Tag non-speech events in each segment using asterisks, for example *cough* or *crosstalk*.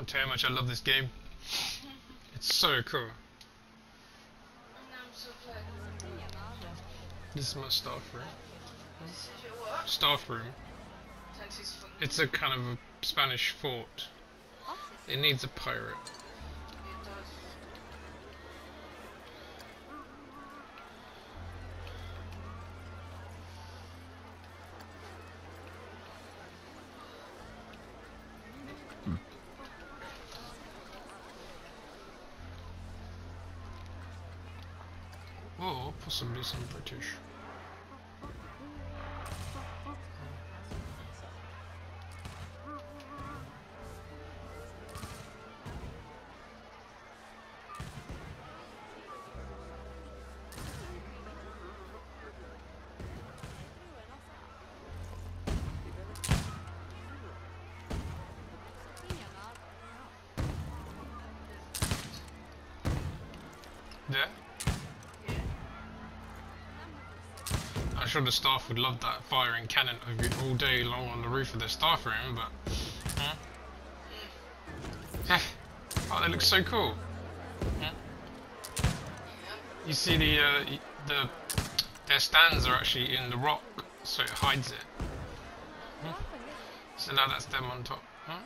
You how much I love this game. It's so cool. This is my staff room. Staff room. It's a kind of a Spanish fort. It needs a pirate. Oh, or possibly some British. Yeah. Sure the staff would love that firing cannon all day long on the roof of their staff room, but. Huh? Oh, they look so cool. You see the uh, the their stands are actually in the rock, so it hides it. So now that's them on top. *sighs*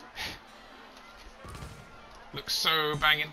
Looks so banging.